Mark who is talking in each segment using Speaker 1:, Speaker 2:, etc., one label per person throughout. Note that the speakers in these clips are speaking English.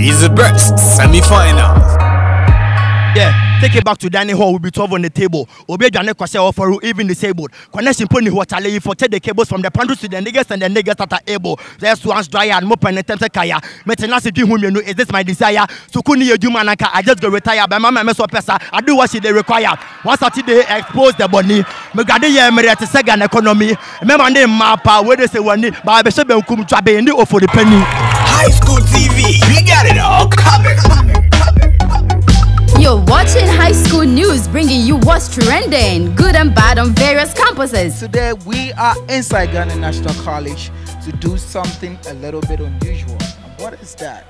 Speaker 1: is the best semi-finals.
Speaker 2: Yeah, take it back to dining hall. We'll be 12 on the table. Obi Jane Kwase offer even disabled. Connection pony who chale you for take the cables from the pandus to the niggas and the niggas that are able. There's one's dryer and and attempt kaya. Metenasi do whom you know is this my desire. So kuni you do manaka. I just go retire. But mama meso pesa. I do what she they require. Once they expose the body. Me gade ye me rete segan economy. Remember name mapa where they say one but I be shebe kum twabe ndi ofo the penny.
Speaker 1: High School TV, got it all covered.
Speaker 3: You're watching High School News, bringing you what's trending, good and bad on various campuses.
Speaker 4: Today we are inside Ghana National College to do something a little bit unusual. What is that?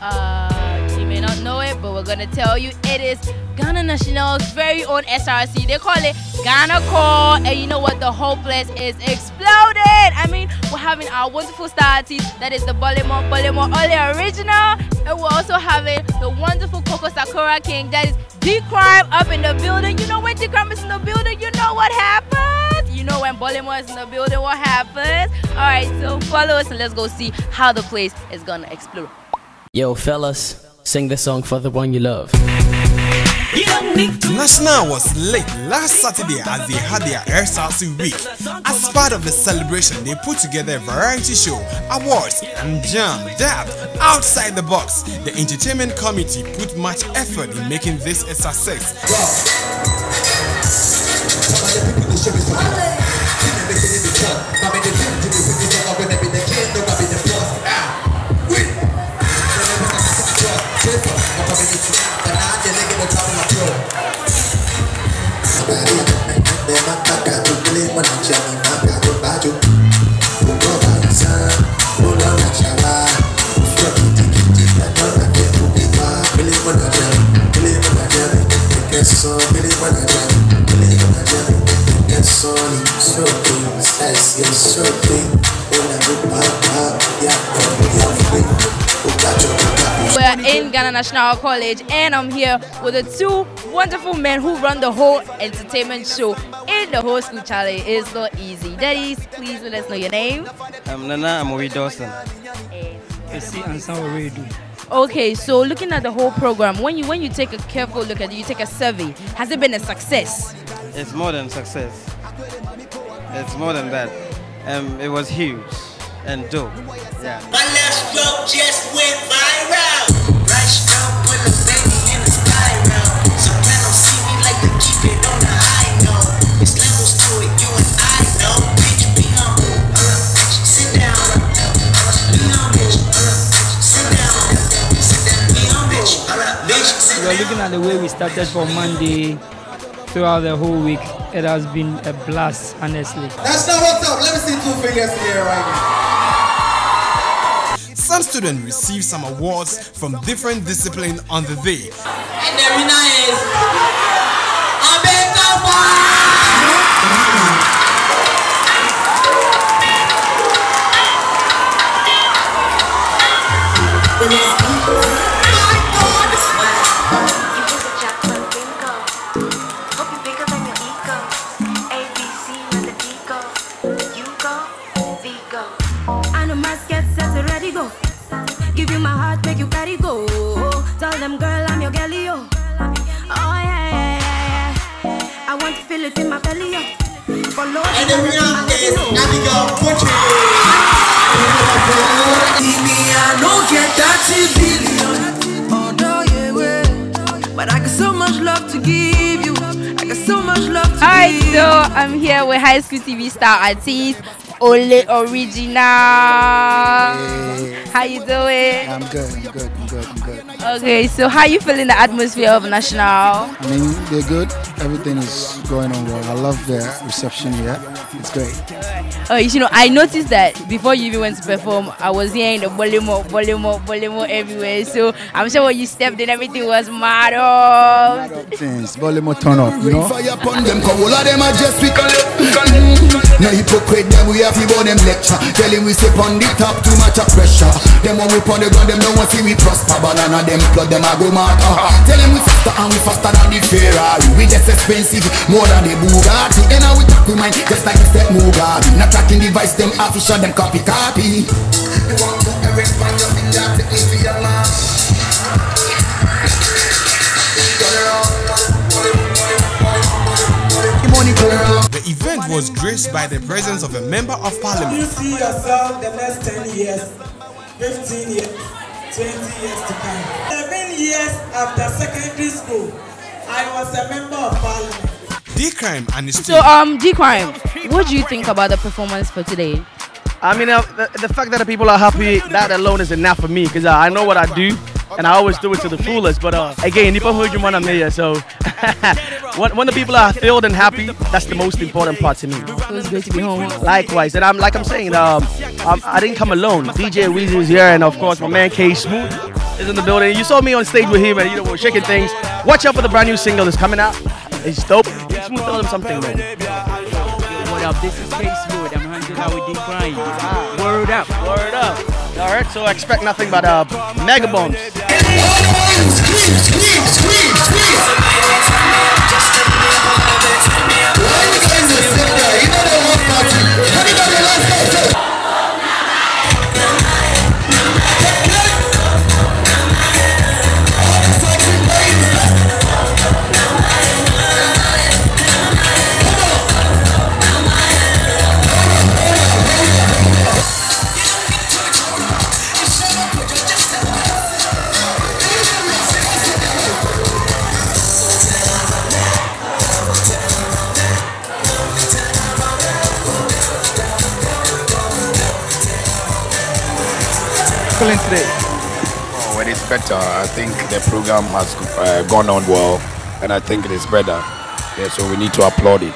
Speaker 5: Uh, you may not know it, but we're gonna tell you it is Ghana National's very own SRC. They call it Ghana Core, and you know what? The whole place is exploded. I mean, we're having our wonderful star artist that is the Bolimo Bolimo O'Lay original, and we're also having the wonderful Coco Sakura King that is D Cryme up in the building. You know when D Cryme is in the building, you know what happens. You know when Bolimo is in the building, what happens. All right, so follow us and let's go see how the place is gonna explode.
Speaker 6: Yo, fellas, sing the song for the one you love.
Speaker 1: National was late last Saturday as they had their SRC week. As part of the celebration, they put together a variety show, awards, and jam that outside the box. The entertainment committee put much effort in making this a success.
Speaker 5: We're in Ghana National College, and I'm here with the two wonderful men who run the whole entertainment show in the whole school. Charlie, it's not easy. Daddies, please let us know your name.
Speaker 7: I'm Nana Amori Dawson.
Speaker 5: Okay, so looking at the whole program, when you when you take a careful look at it, you take a survey. Has it been a success?
Speaker 7: It's more than success. It's more than that. Um, it was huge and dope. Yeah.
Speaker 8: My last stroke just went viral. Right stroke put a baby in a spiral. Soprano see me like to keep it on the high note. It's levels to it, you and I know. Bitch, be humble. Bitch, sit down. Be humble. Sit down. Sit down. Be humble. Bitch, sit
Speaker 9: We are looking at the way we started from Monday throughout the whole week. It has been a blast, honestly.
Speaker 10: That's not what's up. Let me see two fingers here right now.
Speaker 1: Students received some awards from different disciplines on the day.
Speaker 8: And the winner is Abeka
Speaker 11: feel it in my belly, yo. Follow
Speaker 8: And the winner is Abigail Butchie.
Speaker 11: I don't get that billion. Oh no, yeah, well. But I got so much love to give you. I got so much love to
Speaker 5: Alright,
Speaker 11: give
Speaker 5: so I'm here with High School TV star artist O'Lay Original. How you doing?
Speaker 4: I'm good, I'm good, I'm good, I'm good.
Speaker 5: Okay, so how you feeling the atmosphere of National?
Speaker 4: I mean, they're good. Everything is going on well. I love the reception here. It's great.
Speaker 5: Oh, you know, I noticed that before you even went to perform, I was hearing the bolimo, bolimo, bolimo everywhere. So I'm sure when you stepped in, everything was mad up.
Speaker 4: Things, volume turn up, you know.
Speaker 12: Fire upon them, cause all of them are just we collect. No hypocrite, them we have to them lecture. Tell him we step on the top, too much of pressure. Them when we pon the ground, them no want see we prosper. Banana them blood, them a go uh. Tell them we faster and we faster than the Ferrari. We just expensive, more than the Bugatti. And now we talk just like step Mugabe. Not tracking device, them official, them copy copy. You want to your finger, take me to your The
Speaker 1: event was graced by the presence of a member of parliament.
Speaker 13: You see yourself the next 10 years, 15 years. 20 years to come. 11 years after secondary school, I was a member of parliament.
Speaker 1: D-Cryme and his
Speaker 5: So, um, G Crime, what do you think about the performance for today?
Speaker 14: I mean, uh, the, the fact that the people are happy, that alone is enough for me because uh, I know what I do and I always do it to the fullest. But uh, again, Nipa Hujumana Mayor, so when, when the people are filled and happy, that's the most important part to me.
Speaker 5: It was great to be home.
Speaker 14: Likewise, and I'm like I'm saying, um, um, I didn't come alone. DJ Weezy is here, and of course, my man K Smooth is in the building. You saw me on stage with him, and you know we're shaking things. Watch out for the brand new single that's coming out. It's dope. K Smooth, tell them something, man.
Speaker 15: What up? This is K Smooth. I'm hanging out with D Cryme. Word up.
Speaker 14: Word up. All right, so expect nothing but uh, mega bombs. Squeeze, squeeze, squeeze. you know.
Speaker 4: Feeling today.
Speaker 16: Oh, it is better. I think the program has uh, gone on well, and I think it is better. Yeah, so we need to applaud it.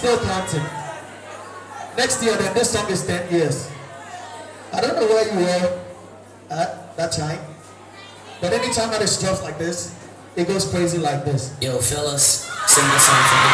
Speaker 10: Still counting. Next year, then this song is 10 years. I don't know where you were at that time, but anytime that it drops like this, it goes crazy like this.
Speaker 6: Yo, fellas, sing the song for the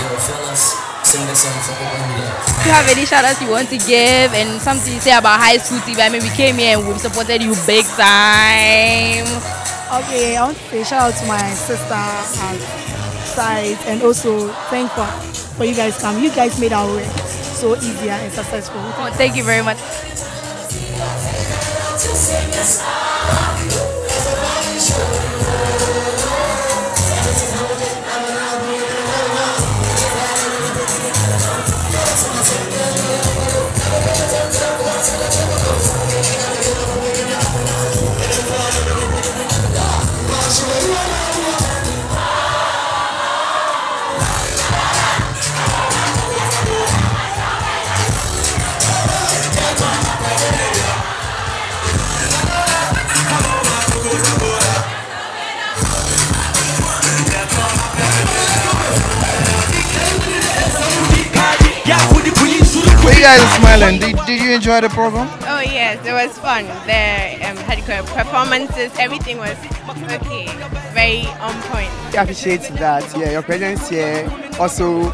Speaker 6: yo, fellas, sing the song for the one you.
Speaker 5: Do you have any shout outs you want to give and something to say about high school TV? I mean, we came here and we supported you big time.
Speaker 17: Okay, I want to say shout out to my sister um, and side and also thank for for you guys come. You guys made our work so easier and successful.
Speaker 5: Oh, thank you very much.
Speaker 4: Well, you guys are smiling. Did, did you enjoy the program?
Speaker 18: Oh yes, it was fun. The um, how do you call it, performances, everything was okay, very on point.
Speaker 19: We appreciate that. Yeah, your presence here also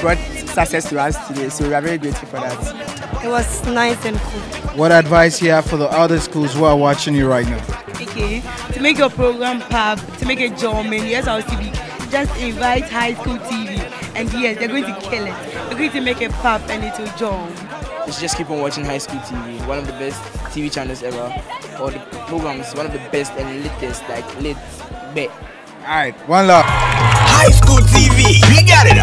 Speaker 19: brought success to us today, so we are very grateful for that.
Speaker 17: It was nice and cool.
Speaker 4: What advice you have for the other schools who are watching you right now?
Speaker 17: Okay, to make your program pub, to make it German, yes, our TV, just invite high school TV, and yes, they're going to kill it. They're going to make a pop and it will jump.
Speaker 20: Let's just keep on watching High School TV, one of the best TV channels ever. Or the programs, one of the best and latest, like lit, bet.
Speaker 4: All right, one love.
Speaker 8: High School TV, we got it.